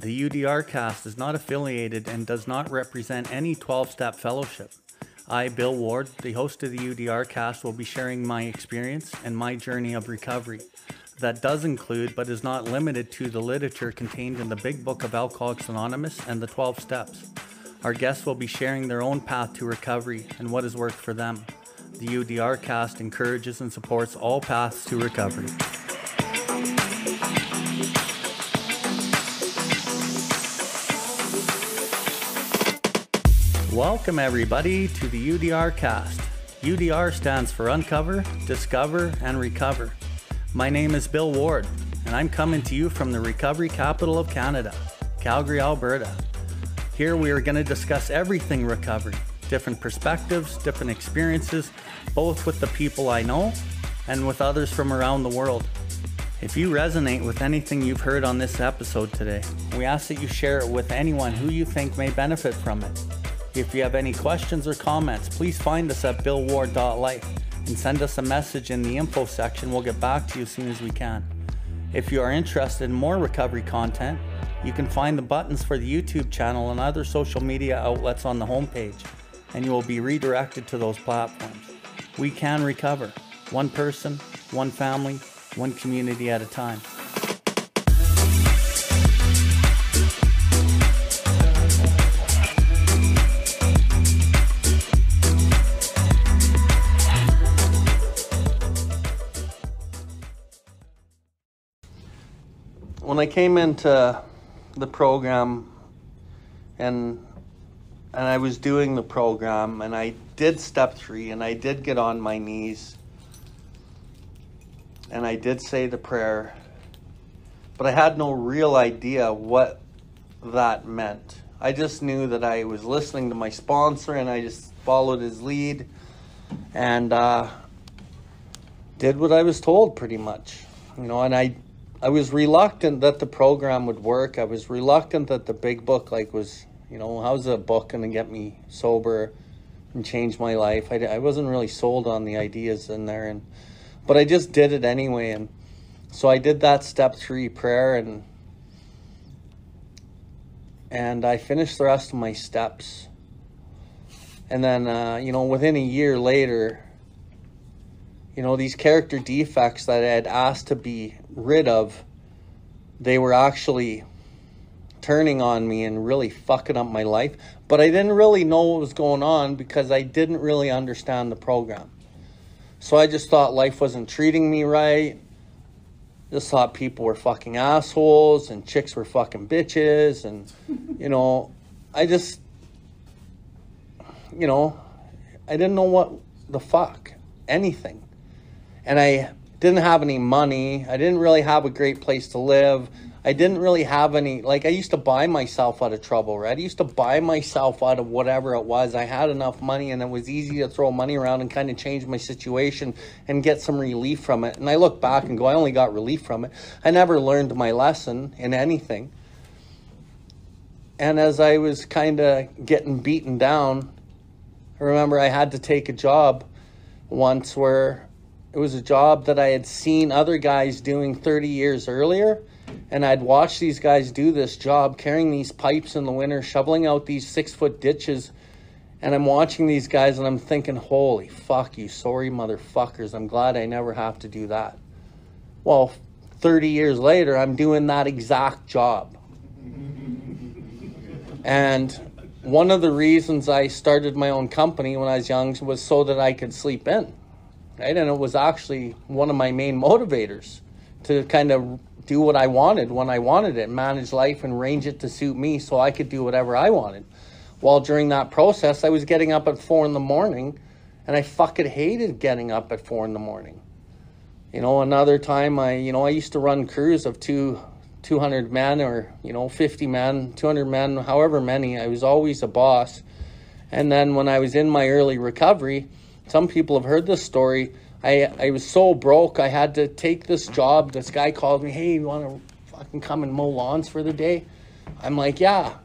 The UDR cast is not affiliated and does not represent any 12 step fellowship. I, Bill Ward, the host of the UDR cast, will be sharing my experience and my journey of recovery. That does include, but is not limited to, the literature contained in the Big Book of Alcoholics Anonymous and the 12 Steps. Our guests will be sharing their own path to recovery and what has worked for them. The UDR cast encourages and supports all paths to recovery. Welcome, everybody, to the UDR cast. UDR stands for Uncover, Discover, and Recover. My name is Bill Ward, and I'm coming to you from the recovery capital of Canada, Calgary, Alberta. Here we are going to discuss everything recovery, different perspectives, different experiences, both with the people I know and with others from around the world. If you resonate with anything you've heard on this episode today, we ask that you share it with anyone who you think may benefit from it. If you have any questions or comments, please find us at billward.life and send us a message in the info section. We'll get back to you as soon as we can. If you are interested in more recovery content, you can find the buttons for the YouTube channel and other social media outlets on the homepage, and you will be redirected to those platforms. We can recover, one person, one family, one community at a time. When I came into the program and and I was doing the program and I did step 3 and I did get on my knees and I did say the prayer but I had no real idea what that meant. I just knew that I was listening to my sponsor and I just followed his lead and uh, did what I was told pretty much. You know, and I I was reluctant that the program would work. I was reluctant that the big book like was, you know, how's a book going to get me sober and change my life? I, I wasn't really sold on the ideas in there, and but I just did it anyway, and so I did that step three prayer, and and I finished the rest of my steps, and then uh, you know within a year later you know, these character defects that I had asked to be rid of, they were actually turning on me and really fucking up my life. But I didn't really know what was going on because I didn't really understand the program. So I just thought life wasn't treating me right. Just thought people were fucking assholes and chicks were fucking bitches. And, you know, I just, you know, I didn't know what the fuck, anything and I didn't have any money. I didn't really have a great place to live. I didn't really have any, like, I used to buy myself out of trouble, right? I used to buy myself out of whatever it was. I had enough money and it was easy to throw money around and kind of change my situation and get some relief from it. And I look back and go, I only got relief from it. I never learned my lesson in anything. And as I was kind of getting beaten down, I remember I had to take a job once where it was a job that I had seen other guys doing 30 years earlier. And I'd watched these guys do this job, carrying these pipes in the winter, shoveling out these six foot ditches. And I'm watching these guys and I'm thinking, holy fuck, you sorry motherfuckers. I'm glad I never have to do that. Well, 30 years later, I'm doing that exact job. and one of the reasons I started my own company when I was young was so that I could sleep in right? And it was actually one of my main motivators to kind of do what I wanted when I wanted it, manage life and range it to suit me so I could do whatever I wanted. While during that process, I was getting up at four in the morning and I fucking hated getting up at four in the morning. You know, another time I, you know, I used to run crews of two, 200 men or, you know, 50 men, 200 men, however many. I was always a boss. And then when I was in my early recovery, some people have heard this story. I, I was so broke, I had to take this job. This guy called me, hey, you want to fucking come and mow lawns for the day? I'm like, yeah.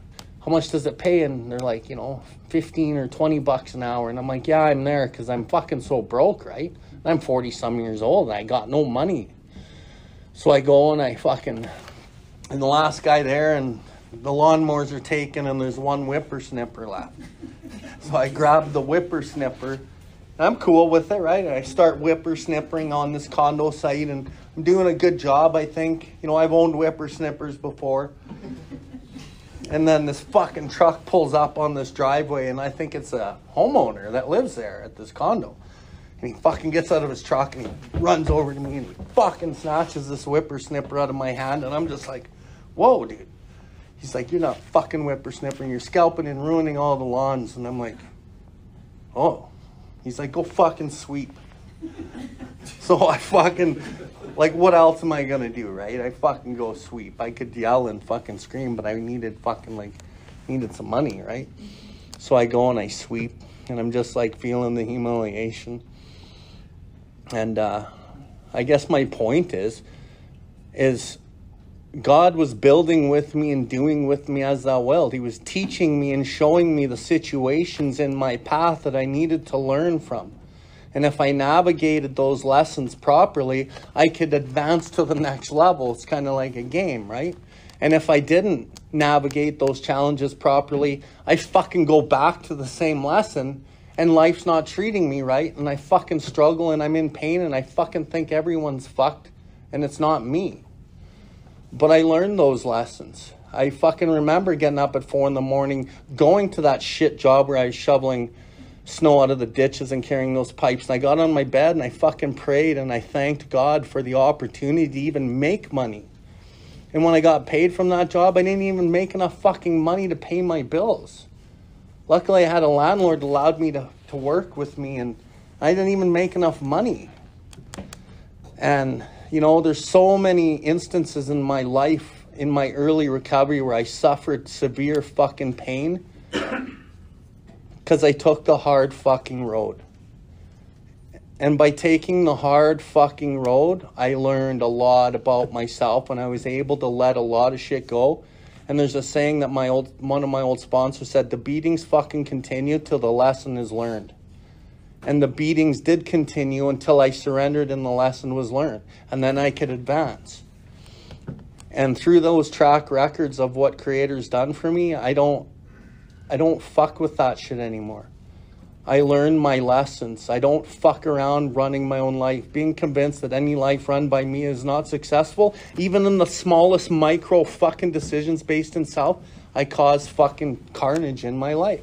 How much does it pay? And they're like, you know, 15 or 20 bucks an hour. And I'm like, yeah, I'm there because I'm fucking so broke, right? I'm 40 some years old and I got no money. So I go and I fucking, and the last guy there, and the lawnmowers are taken and there's one whippersnipper left. So I grab the whippersnipper. I'm cool with it, right? I start whippersnippering on this condo site and I'm doing a good job, I think. You know, I've owned whippersnippers before. And then this fucking truck pulls up on this driveway, and I think it's a homeowner that lives there at this condo. And he fucking gets out of his truck and he runs over to me and he fucking snatches this whippersnipper out of my hand. And I'm just like, whoa, dude. He's like, you're not fucking whippersnippering. You're scalping and ruining all the lawns. And I'm like, oh. He's like, go fucking sweep. so I fucking, like, what else am I gonna do, right? I fucking go sweep. I could yell and fucking scream, but I needed fucking, like, needed some money, right? So I go and I sweep, and I'm just like feeling the humiliation. And uh, I guess my point is, is God was building with me and doing with me as thou wilt. He was teaching me and showing me the situations in my path that I needed to learn from. And if I navigated those lessons properly, I could advance to the next level. It's kind of like a game, right? And if I didn't navigate those challenges properly, I fucking go back to the same lesson and life's not treating me right and I fucking struggle and I'm in pain and I fucking think everyone's fucked and it's not me. But I learned those lessons. I fucking remember getting up at four in the morning, going to that shit job where I was shoveling snow out of the ditches and carrying those pipes. And I got on my bed and I fucking prayed and I thanked God for the opportunity to even make money. And when I got paid from that job, I didn't even make enough fucking money to pay my bills. Luckily, I had a landlord that allowed me to, to work with me, and I didn't even make enough money. And you know, there's so many instances in my life, in my early recovery, where I suffered severe fucking pain because I took the hard fucking road. And by taking the hard fucking road, I learned a lot about myself and I was able to let a lot of shit go. And there's a saying that my old one of my old sponsors said the beatings fucking continue till the lesson is learned and the beatings did continue until I surrendered and the lesson was learned. And then I could advance. And through those track records of what creator's done for me, I don't I don't fuck with that shit anymore. I learned my lessons. I don't fuck around running my own life, being convinced that any life run by me is not successful. Even in the smallest micro fucking decisions based in self, I cause fucking carnage in my life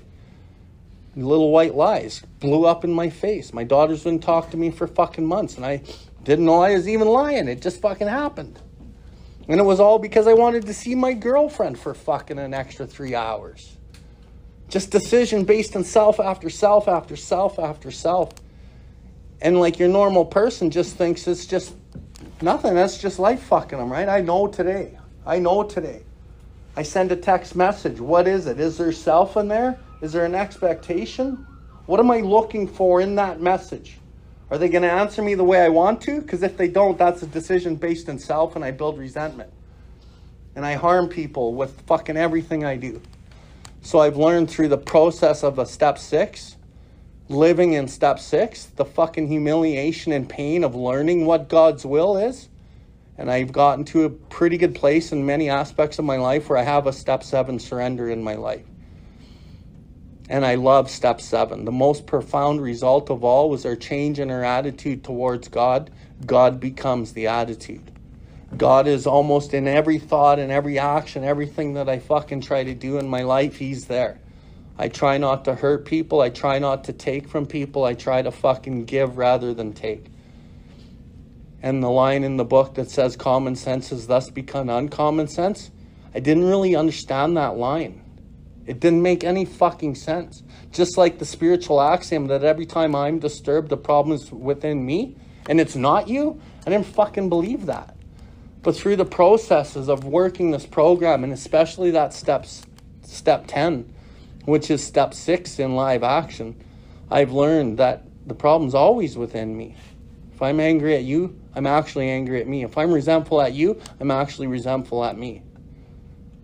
little white lies blew up in my face. My daughter's been talking to me for fucking months, and I didn't know I was even lying. It just fucking happened. And it was all because I wanted to see my girlfriend for fucking an extra three hours. Just decision based on self after self after self after self. And like your normal person just thinks it's just nothing. That's just life fucking them, right? I know today. I know today. I send a text message. What is it? Is there self in there? Is there an expectation? What am I looking for in that message? Are they going to answer me the way I want to? Because if they don't, that's a decision based in self and I build resentment. And I harm people with fucking everything I do. So I've learned through the process of a step six, living in step six, the fucking humiliation and pain of learning what God's will is. And I've gotten to a pretty good place in many aspects of my life where I have a step seven surrender in my life. And I love step seven. The most profound result of all was our change in our attitude towards God. God becomes the attitude. God is almost in every thought and every action, everything that I fucking try to do in my life, He's there. I try not to hurt people. I try not to take from people. I try to fucking give rather than take. And the line in the book that says common sense has thus become uncommon sense, I didn't really understand that line. It didn't make any fucking sense. Just like the spiritual axiom that every time I'm disturbed, the problem is within me and it's not you. I didn't fucking believe that. But through the processes of working this program, and especially that steps, step 10, which is step six in live action, I've learned that the problem's always within me. If I'm angry at you, I'm actually angry at me. If I'm resentful at you, I'm actually resentful at me.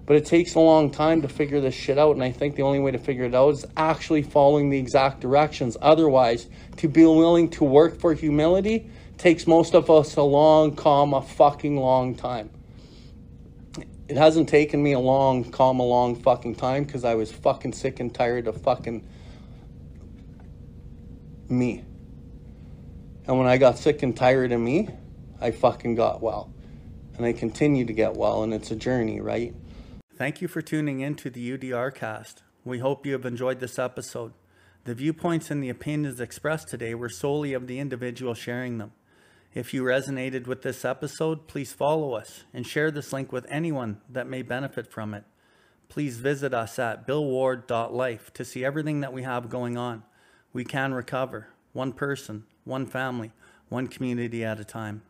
But it takes a long time to figure this shit out. And I think the only way to figure it out is actually following the exact directions. Otherwise, to be willing to work for humility takes most of us a long, calm, a fucking long time. It hasn't taken me a long, calm, a long fucking time because I was fucking sick and tired of fucking me. And when I got sick and tired of me, I fucking got well. And I continue to get well, and it's a journey, right? Thank you for tuning in to the UDR cast. We hope you have enjoyed this episode. The viewpoints and the opinions expressed today were solely of the individual sharing them. If you resonated with this episode, please follow us and share this link with anyone that may benefit from it. Please visit us at billward.life to see everything that we have going on. We can recover, one person, one family, one community at a time.